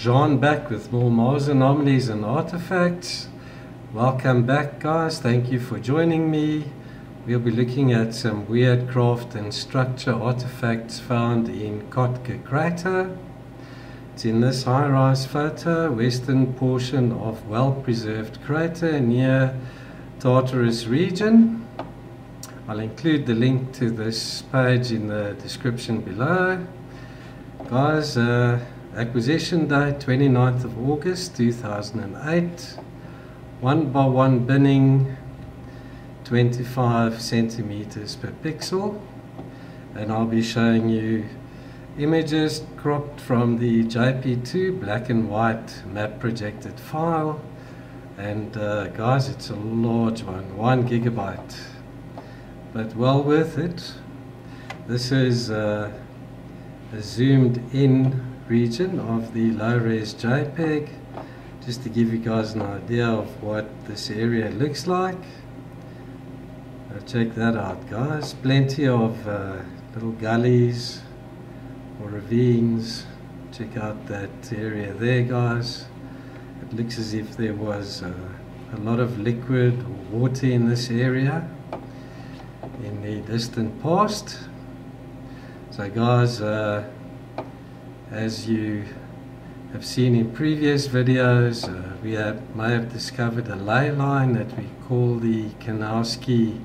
Jean back with more Mars anomalies and artifacts. Welcome back guys, thank you for joining me. We'll be looking at some weird craft and structure artifacts found in Kotka crater. It's in this HiRISE photo, western portion of well-preserved crater near Tartarus region. I'll include the link to this page in the description below. Guys, uh, acquisition date 29th of August 2008. One by one binning 25 centimeters per pixel. And I'll be showing you images cropped from the JP2 black and white map projected file. And uh, guys, it's a large one, one gigabyte but well worth it. This is uh, a zoomed in region of the low-res JPEG just to give you guys an idea of what this area looks like. Uh, check that out guys. Plenty of uh, little gullies or ravines. Check out that area there guys. It looks as if there was uh, a lot of liquid or water in this area in the distant past. So guys, uh, as you have seen in previous videos, uh, we have, may have discovered a ley line that we call the Kunowsky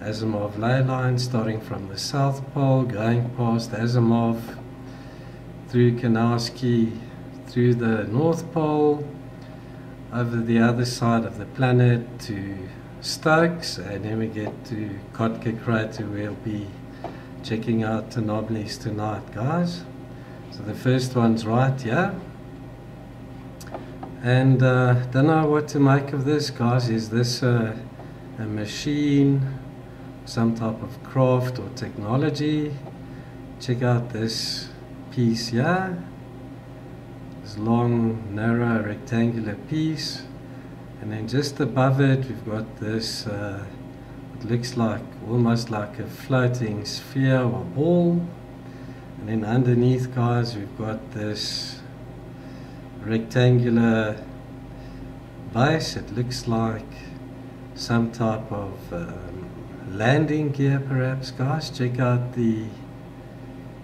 Asimov ley line starting from the South Pole, going past Asimov, through Kunowsky, through the North Pole, over the other side of the planet to Stokes and then we get to Kotka Crater we'll be checking out anomalies tonight guys so the first one's right here. And uh, don't know what to make of this guys. Is this a machine some type of craft or technology? Check out this piece here. This long narrow rectangular piece. And then just above it we've got this uh, it looks like almost like a floating sphere or ball and then underneath guys we've got this rectangular base. It looks like some type of um, landing gear perhaps guys. Check out the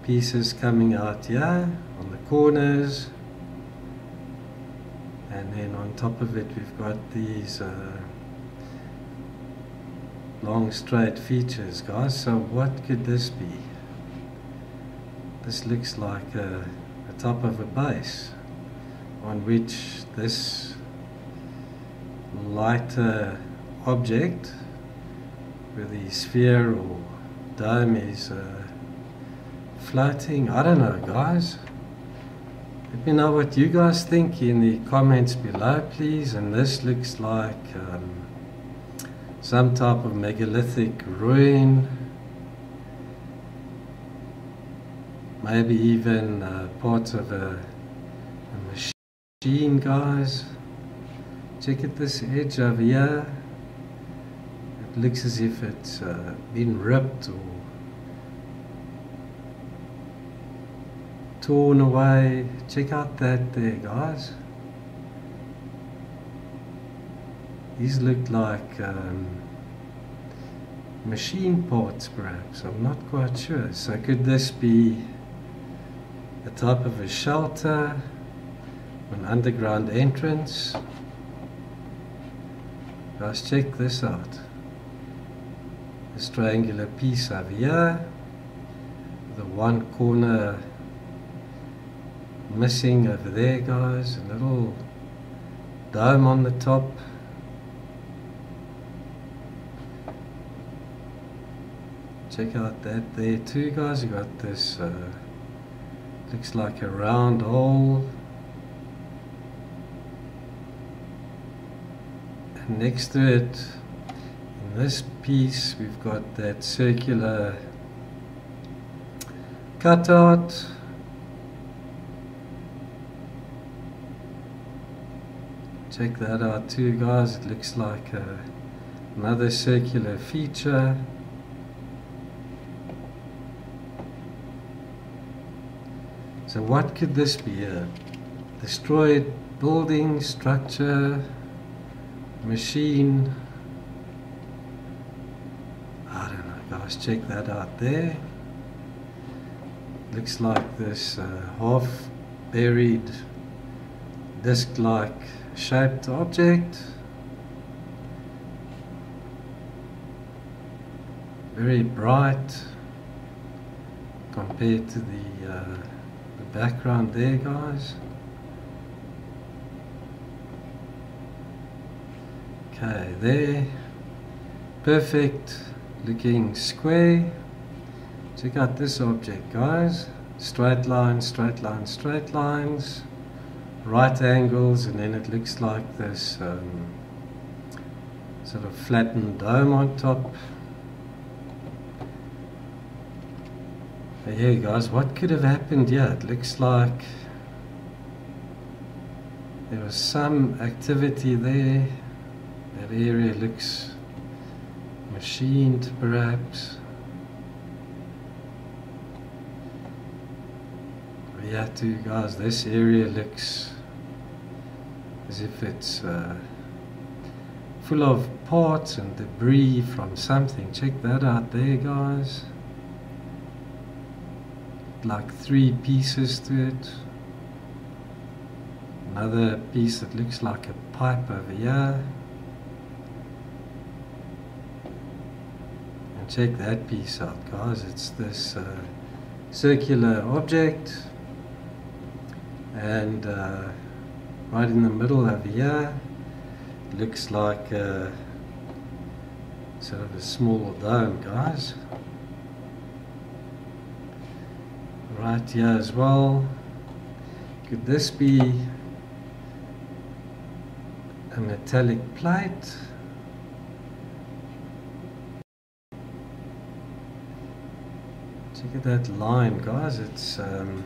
pieces coming out here on the corners. And then on top of it we've got these uh, long straight features guys. So what could this be this looks like a, a top of a base on which this lighter object with the sphere or dome is uh, floating I don't know guys let me know what you guys think in the comments below, please. And this looks like um, some type of megalithic ruin. Maybe even uh, part of a, a machine, guys. Check at this edge over here. It looks as if it's uh, been ripped or torn away. Check out that there, guys. These look like um, machine parts, perhaps. I'm not quite sure. So could this be a type of a shelter, an underground entrance? Let's check this out. This triangular piece over here, the one corner missing over there guys a little dome on the top check out that there too guys you got this uh, looks like a round hole. And next to it in this piece we've got that circular cutout. Check that out too guys. It looks like a, another circular feature so what could this be uh, destroyed building, structure, machine. I don't know, guys, check that out there. Looks like this uh, half buried disc-like shaped object. Very bright compared to the, uh, the background there guys. Okay, there. Perfect looking square. Check out this object guys. Straight lines, straight lines, straight lines. Right angles and then it looks like this um, sort of flattened dome on top. Yeah guys, what could have happened here? It looks like there was some activity there. That area looks machined perhaps. Yeah, too guys, this area looks as if it's uh, full of parts and debris from something. Check that out there guys like three pieces to it. Another piece that looks like a pipe over here. And check that piece out guys, it's this uh, circular object and uh, right in the middle over here looks like a, sort of a small dome guys. Right here as well. Could this be a metallic plate? Check at that line guys, it's um,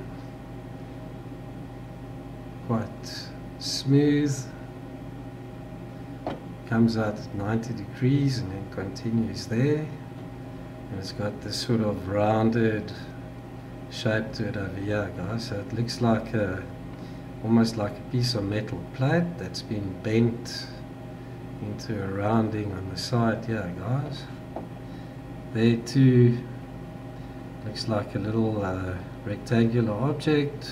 quite smooth. Comes out at 90 degrees and then continues there. And it's got this sort of rounded shape to it over here guys. So it looks like a almost like a piece of metal plate that's been bent into a rounding on the side here guys. There too looks like a little uh, rectangular object.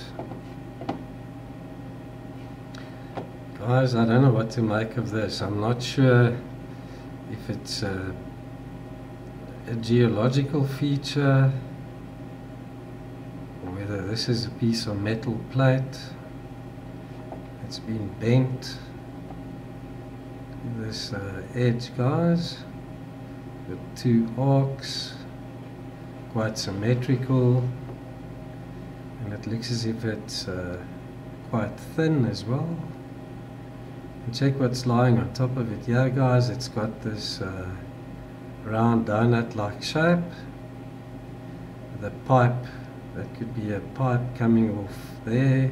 Guys I don't know what to make of this. I'm not sure if it's a, a geological feature whether this is a piece of metal plate that's been bent. This uh, edge guys with two arcs quite symmetrical. And it looks as if it's uh, quite thin as well. And check what's lying on top of it. Yeah guys it's got this uh, round donut like shape the pipe that could be a pipe coming off there.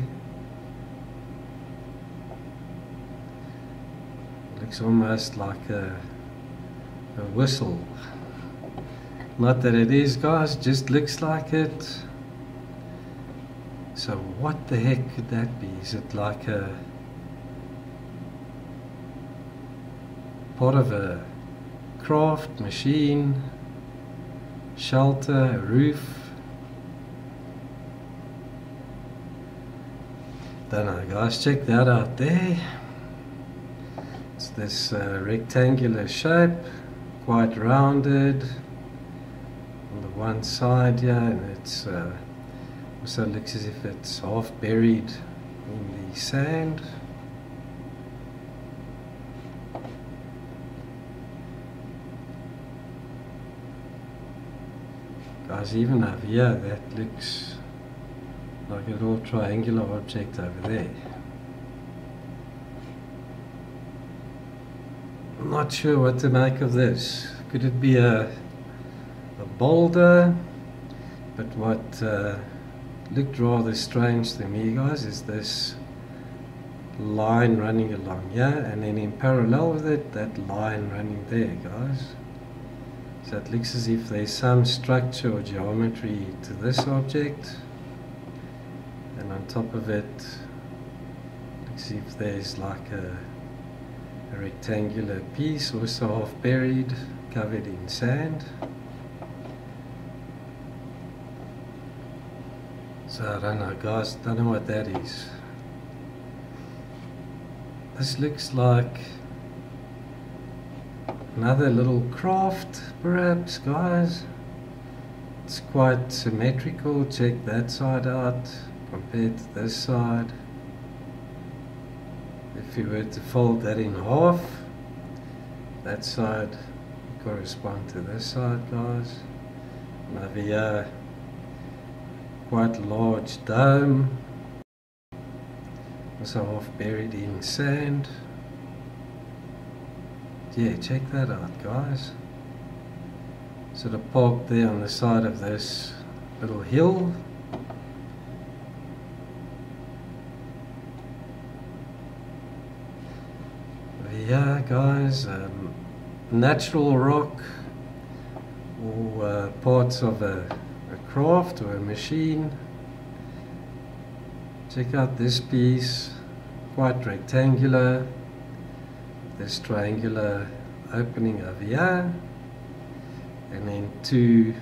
Looks almost like a, a whistle. Not that it is guys, just looks like it. So what the heck could that be? Is it like a part of a craft machine, shelter, roof? Don't know guys, check that out there. It's this uh, rectangular shape, quite rounded on the one side here and it's uh, also looks as if it's half buried in the sand. Guys, even over here that looks like a little triangular object over there. I'm not sure what to make of this. Could it be a, a boulder? But what uh, looked rather strange to me, guys, is this line running along here, and then in parallel with it, that line running there, guys. So it looks as if there's some structure or geometry to this object and on top of it see if there's like a, a rectangular piece also half buried covered in sand. So I don't know guys don't know what that is. This looks like another little craft perhaps guys. It's quite symmetrical. Check that side out compared to this side. If you were to fold that in half that side correspond to this side guys. And over here quite large dome. Also half buried in sand. Yeah check that out guys. Sort of parked there on the side of this little hill yeah guys um, natural rock or uh, parts of a, a craft or a machine. Check out this piece quite rectangular this triangular opening over here and then two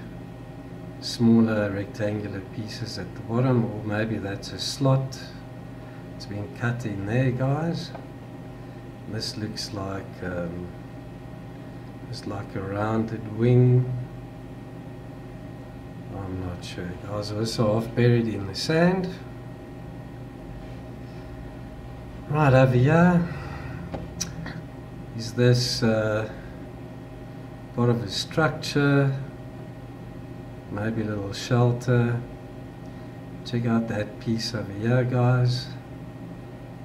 smaller rectangular pieces at the bottom. Or maybe that's a slot. It's been cut in there guys this looks like um, it's like a rounded wing. I'm not sure. Guys also half buried in the sand. Right over here is this uh, part of a structure maybe a little shelter. Check out that piece over here guys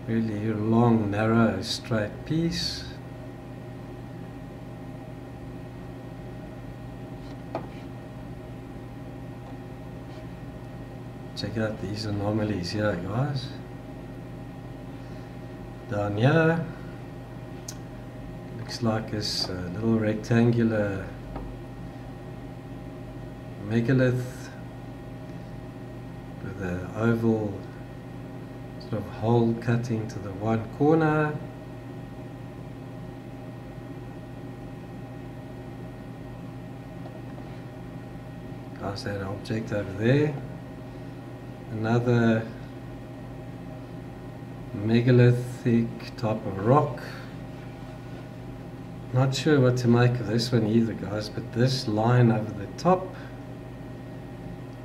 really long narrow straight piece. Check out these anomalies here guys. Down here looks like this uh, little rectangular megalith with an oval sort of hole cut into the one corner. How's that object over there. Another megalithic type of rock. Not sure what to make of this one either guys but this line over the top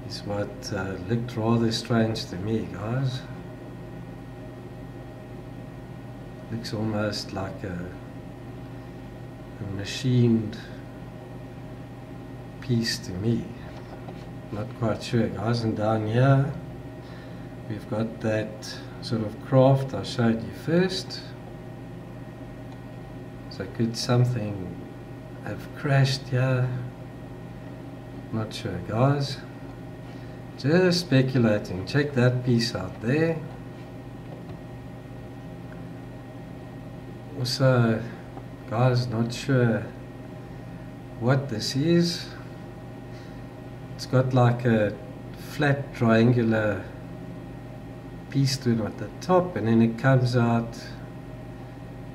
is what uh, looked rather strange to me guys looks almost like eh, a, a machined piece to me not quite sure guys. And down here we've got that sort of craft I showed you first. So could something have crashed here? Not sure guys. Just speculating. Check that piece out there also guys not sure what this is. It's got like a flat triangular piece to it at the top and then it comes out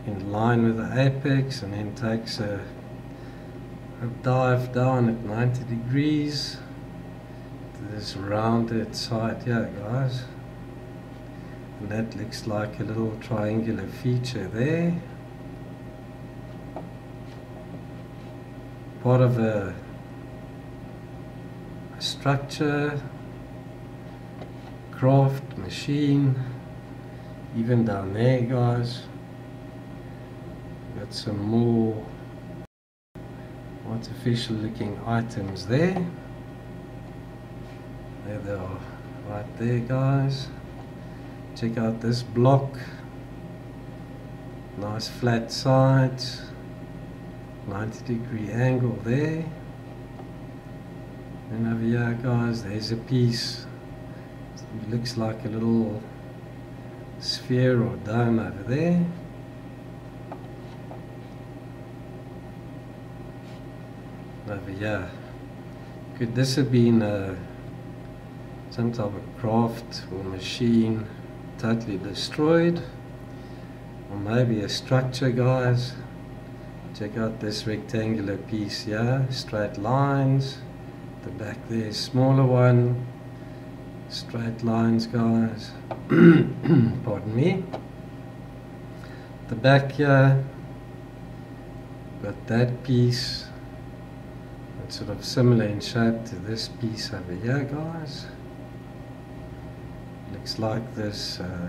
in line with the apex and then takes a, a dive down at 90 degrees. To this rounded side here guys. And that looks like a little triangular feature there part of a structure, craft, machine, even down there guys. Got some more artificial looking items there. There they are, right there guys. Check out this block. Nice flat sides. 90 degree angle there. And over here guys, there's a piece. It looks like a little sphere or dome over there. Over here. Could this have been a, some type of craft or machine totally destroyed? or maybe a structure guys check out this rectangular piece here straight lines. The back there smaller one. Straight lines guys. Pardon me. The back here got that piece it's sort of similar in shape to this piece over here guys. Looks like this uh,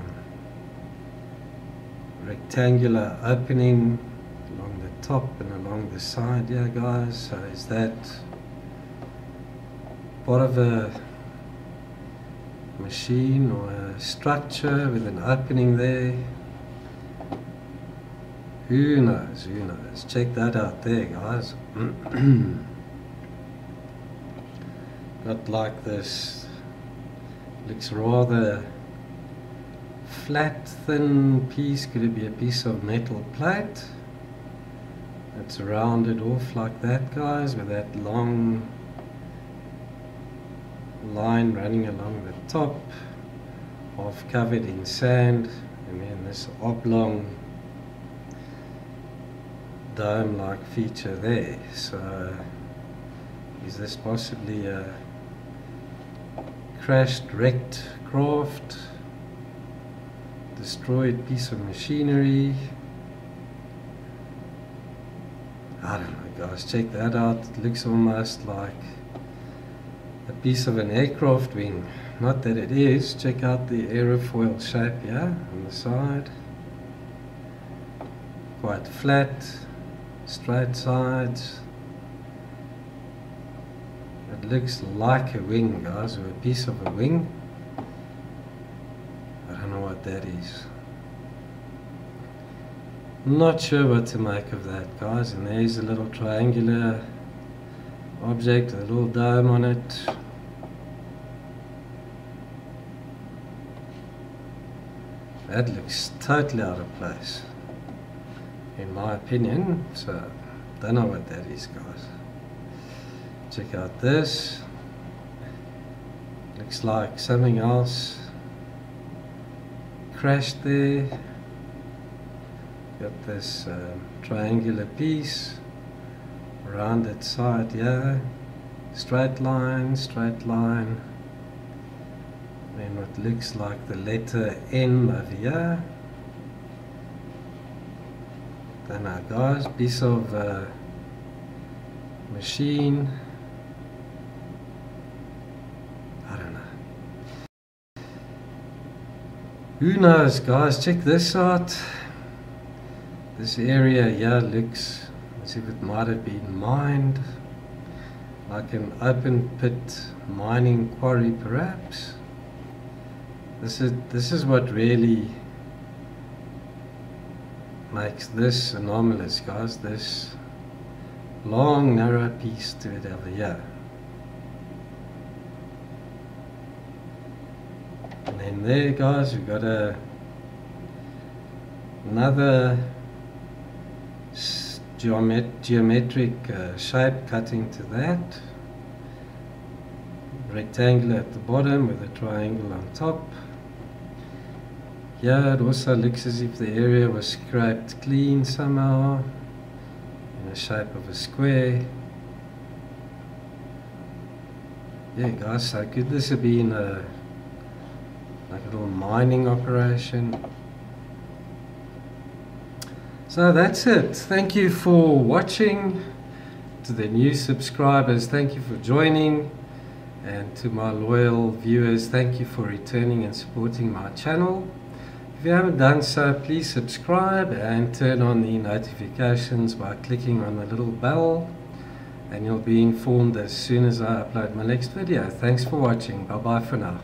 rectangular opening top and along the side here guys. So is that part of a machine or a structure with an opening there? Who knows? Who knows? Check that out there guys. Not like this. Looks rather flat thin piece. Could it be a piece of metal plate it's rounded off like that guys with that long line running along the top half covered in sand. And then this oblong dome like feature there. So is this possibly a crashed wrecked craft destroyed piece of machinery I don't know guys check that out it looks almost like a piece of an aircraft wing. Not that it is. Check out the aerofoil shape here on the side. Quite flat, straight sides. It looks like a wing, guys, or a piece of a wing. I don't know what that is. Not sure what to make of that, guys. And there's a little triangular object, a little dome on it. That looks totally out of place, in my opinion. So, don't know what that is, guys. Check out this. Looks like something else crashed there. Got this um, triangular piece rounded side here, straight line, straight line, then what looks like the letter N over here. Then our guys, piece of uh, machine. I don't know. Who knows, guys? Check this out. This area here looks as if it might have been mined, like an open pit mining quarry perhaps. This is, this is what really makes this anomalous guys, this long narrow piece to it over here. And then there guys we've got a another geomet geometric uh, shape cutting to that. Rectangle at the bottom with a triangle on top. Here it also looks as if the area was scraped clean somehow in the shape of a square. Yeah guys, so could this have been a like a little mining operation? So that's it. Thank you for watching. To the new subscribers, thank you for joining. And to my loyal viewers, thank you for returning and supporting my channel. If you haven't done so, please subscribe and turn on the notifications by clicking on the little bell and you'll be informed as soon as I upload my next video. Thanks for watching. Bye bye for now.